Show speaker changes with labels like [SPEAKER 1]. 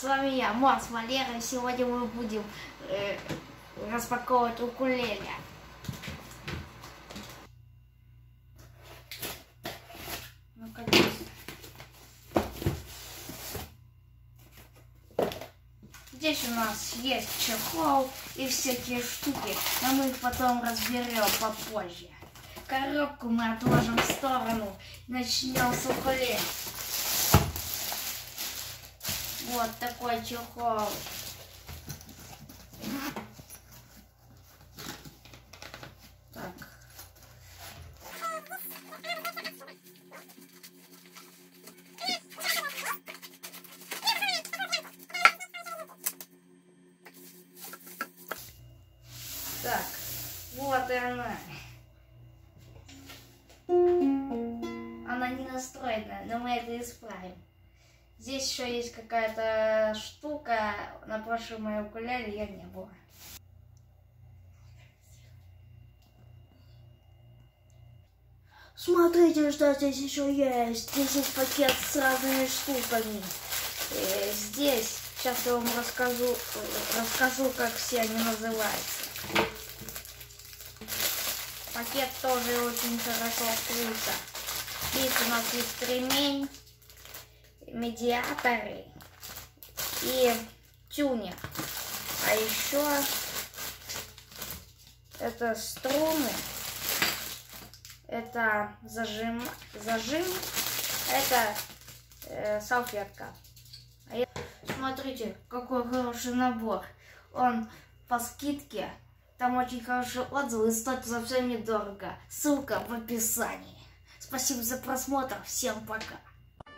[SPEAKER 1] С вами я, Морс Валера, и сегодня мы будем э, распаковывать укулеле. Наконец. Здесь у нас есть чехол и всякие штуки, но мы их потом разберем попозже. Коробку мы отложим в сторону. Начнем с укулеле. Вот такой чехол. Так. Так, вот и она. Она не настроена, но мы это исправим. Здесь еще есть какая-то штука. На прошлом моем укулеле я не было. Смотрите, что здесь еще есть. Здесь есть пакет с разными штуками. Э, здесь, сейчас я вам расскажу, расскажу, как все они называются. Пакет тоже очень хорошо открылся. Здесь у нас есть ремень медиаторы и тюнер. А еще это струны, это зажим, зажим, это э, салфетка. А. Смотрите, какой хороший набор. Он по скидке, там очень хорошие отзывы и стоит совсем недорого. Ссылка в описании. Спасибо за просмотр, всем пока.